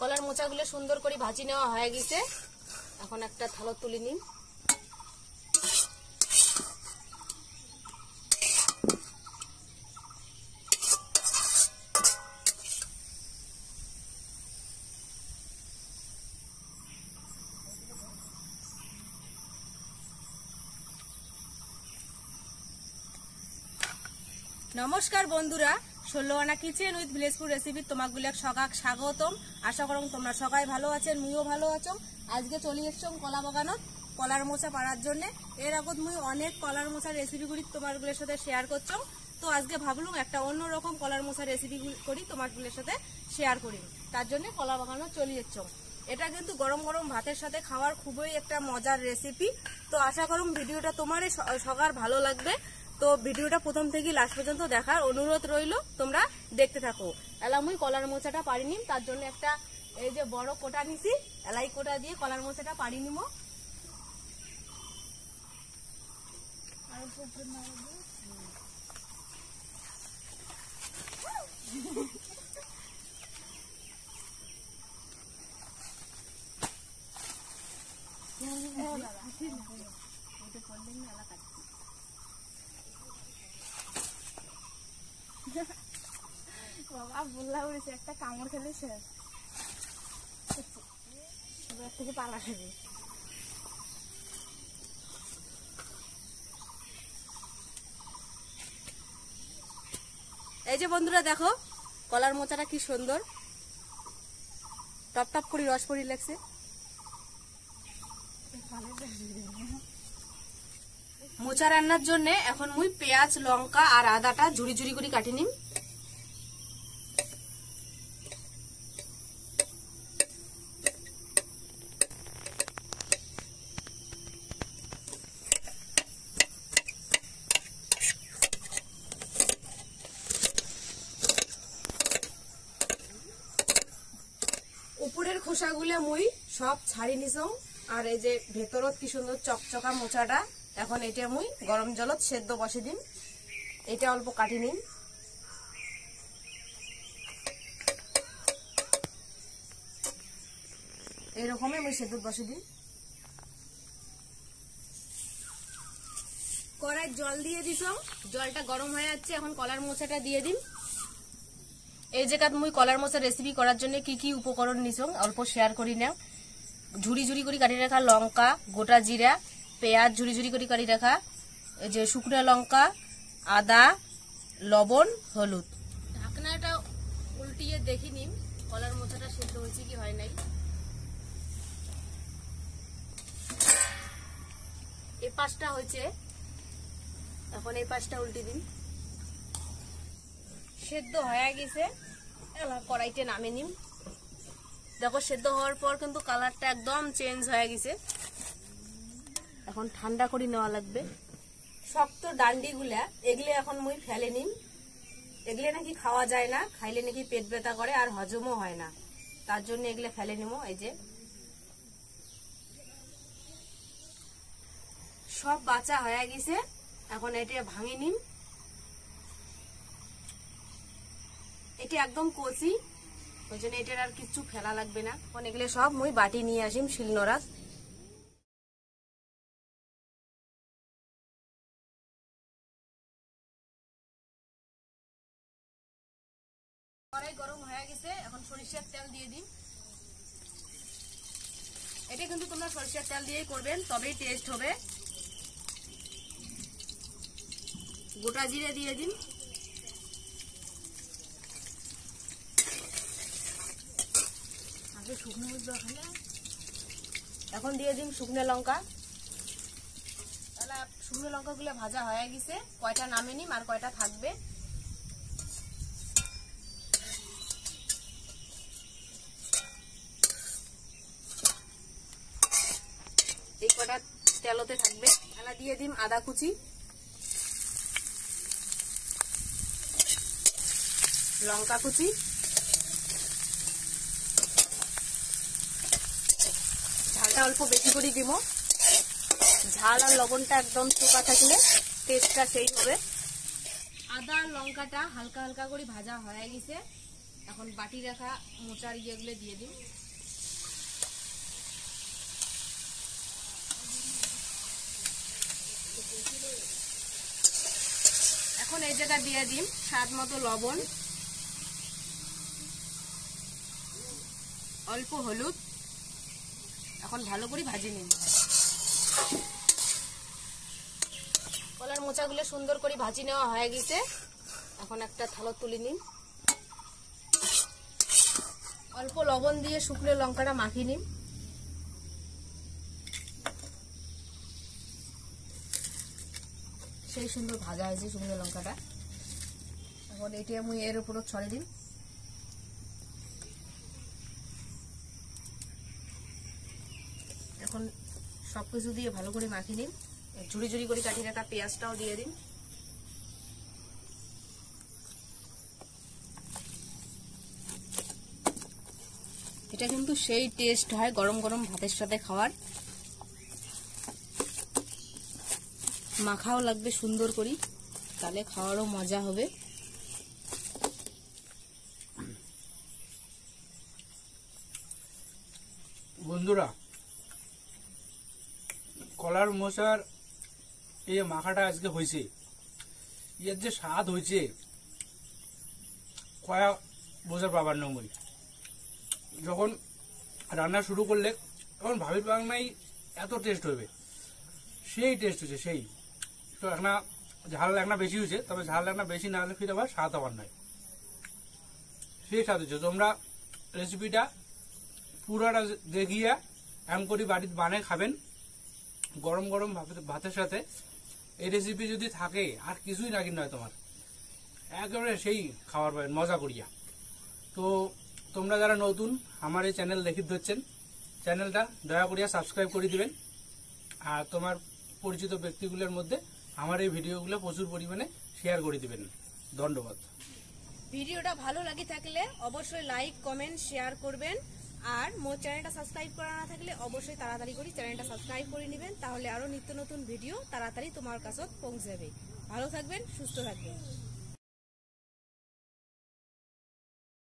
কলার মোচাগুলো সুন্দর করে ভাজি নেওয়া হয়ে গেছে। এখন একটা থালো তুলে নিন। নমস্কার বন্ধুরা ষোলো আনা কিচেন উইথ ভিলেজপুর রেসিপি তোমাগুলো সকাক স্বাগতম। আশা করম তোমরা সবাই ভালো আছেন, মুইও ভালো আছো আজকে চলে এসছম কলা বাগানত, কলার মোচা পাড়ার জন্য। এর আগত মুই অনেক কলার মোচার রেসিপিগুলি তোমারগুলোর সাথে শেয়ার করছম। তো আজকে ভাবলুম একটা অন্যরকম কলার মোচার রেসিপি করি তোমারগুলোর সাথে শেয়ার করি। তার জন্য কলা বাগানত চলে এসছম এটা কিন্তু গরম গরম ভাতের সাথে খাওয়ার খুবই একটা মজার রেসিপি তো আশা করুম ভিডিওটা তোমারই সবার ভালো লাগবে। তো ভিডিওটা প্রথম থেকে লাস্ট পর্যন্ত দেখার অনুরোধ রইল, তোমরা দেখতে থাকো। এলা মুই কলার মোচাটা পারি নিম, তার জন্য একটা এই যে বড় কোটা নিছি, এলাই কোটা দিয়ে কলার মোচাটা পারি নিমো। বাবা, বললা উড়েছে একটা কামড় খেলে শেষ। থেকে পালা খেবে। এই যে বন্ধুরা দেখো, কলার মোচাটা কি সুন্দর। টপ টপ করে রস পরি লাগছে। মোচা রান্নার জন্য এখন মুই পেঁয়াজ, লঙ্কা আর আদাটা ঝুড়ি ঝুড়ি করে কাটি নিম। উপরের খোসাগুলো মুই সব ছাড়ি নিছং আর এই যে ভেতরত কি সুন্দর চকচকা মোচাটা, এখন এটা মুই গরম জলত সেদ্ধ বসে দিন এটা অল্প কাটি নিন এইরকমই মুই সেদ্ধ বসে দিন কড়াই জল দিয়ে দিছং। জলটা গরম হয়ে যাচ্ছে, এখন কলার মোচাটা দিয়ে দিন এই জায়গাত মুই কলার মোচা রেসিপি করার জন্য কি কি উপকরণ নিছং, অল্প শেয়ার করি না ঝুড়ি ঝুড়ি করে কাটি রাখা লঙ্কা, গোটা জিরা, পেঁয়াজ ঝুড়ি ঝুড়ি করে কাটি রাখা, এই যে শুকনো লঙ্কা, আদা, লবণ, হলুদ। ঢাকনাটা উল্টিয়ে দেখি নিম কলার মোচাটা সেদ্ধ হয়েছে কি হয় নাই। এই পাশটা হয়েছে, এখন এই পাশটা উল্টি দিন। সেদ্ধ হয়ে গেছে কড়াইতে নামে নিম দেখো, সেদ্ধ হওয়ার পর কিন্তু কালারটা একদম চেঞ্জ হয়ে গেছে। এখন ঠান্ডা করে নেওয়া লাগবে। শক্ত ডান্ডিগুলা, এগুলো এখন মুই ফেলে নিম। এগুলো নাকি খাওয়া যায় না, খাইলে নাকি পেট ব্যথা করে আর হজমও হয় না। তার জন্য এগুলো ফেলে নিমো, এই যে। সব বাঁচা হয়ে গেছে। এখন এটা ভাঙে নিন এটা একদম কচি। ওই জন্য এটার আর কিছু ফেলা লাগবে না। এখন এগুলো সব মুই বাটি নিয়ে আসিম শিলনোড়া গরম হয়ে গেছে, এখন সরিষার তেল দিয়ে দিন এটা কিন্তু তোমরা সরিষার তেল দিয়েই করবেন, তবেই টেস্ট হবে। গোটা জিরে দিয়ে দিন আগে শুকনো এখন দিয়ে দিন শুকনো লঙ্কা। তাহলে শুকনো লঙ্কাগুলো ভাজা হয়ে গেছে। কয়টা নামে নিম আর কয়টা থাকবে? এই কটা তেলতে থাকবে। তাহলে দিয়ে দিম আদা কুচি। লঙ্কা কুচি। অল্প বেশি করে দিব। ঝাল আর লবণটা একদম চোকা থাকলে টেস্টটা সেই হবে। আদা আর লঙ্কাটা হালকা হালকা করে ভাজা হয়ে গেছে। এখন বাটি রাখা মোচার ইয়েগুলো দিয়ে দিই। এখন এই জায়গা দিয়ে দিন স্বাদ মতো লবণ। অল্প হলুদ। এখন ভালো করে ভাজি নিন। কলার মোচাগুলো সুন্দর করে ভাজি নেওয়া হয়ে গেছে। এখন একটা থালো তুলে নিন। অল্প লবণ দিয়ে শুকনো লঙ্কাটা মাখিয়ে নিন। সেই সুন্দর ভাজা হয়েছে শুকনো লঙ্কাটা। এখন এটি আমি এর উপর ছড়ে দিন এখন সব কিছু দিয়ে ভালো করে মাখিয়ে নিন। ঝুড়ি ঝুড়ি করে কাটিয়ে রাখা পেঁয়াজটাও দিয়ে দিন। এটা কিন্তু সেই টেস্ট হয় গরম গরম ভাতের সাথে খাওয়ার। মাখাও লাগবে সুন্দর করি, তাহলে খাওয়ারও মজা হবে। বন্ধুরা কলার মশার এই মাখাটা আজকে হয়েছে। এর যে স্বাদ হয়েছে, কয়া বোঝার পাবার নমই যখন রান্না শুরু করলে, তখন ভাবি পাং নাই এত টেস্ট হবে সেই টেস্ট হয়েছে সেই। তো একটা ঝাল একটা বেশি হয়েছে তবে ঝাল একটা বেশি না হলে ফিরে আবার স্বাদ আবার নয় সেই স্বাদ হয়েছে তোমরা রেসিপিটা পুরাটা দেখিয়া এম করি বাড়িতে বানিয়ে খাবেন। গরম গরম ভাত- ভাতের সাথে এই রেসিপি যদি থাকে, আর কিছুই নাকি নয় তোমার। একেবারে সেই খাবার পাবেন, মজা করিয়া। তো তোমরা যারা নতুন, আমার এই চ্যানেল দেখি ধরছেন চ্যানেলটা দয়া করিয়া সাবস্ক্রাইব করে দিবেন। আর তোমার পরিচিত ব্যক্তিগুলোর মধ্যে আমার এই ভিডিওগুলো প্রচুর পরিমাণে শেয়ার করে দিবেন। ধন্যবাদ। ভিডিওটা ভালো লাগে থাকলে অবশ্যই লাইক কমেন্ট শেয়ার করবেন। আর মোর চ্যানেলটা সাবস্ক্রাইব করা না থাকলে অবশ্যই তাড়াতাড়ি করে, চ্যানেলটা সাবস্ক্রাইব করে নেবেন, তাহলে আরও নিত্য নতুন ভিডিও তাড়াতাড়ি তোমার কাছে পৌঁছে যাবে ভালো থাকবেন, সুস্থ থাকবেন।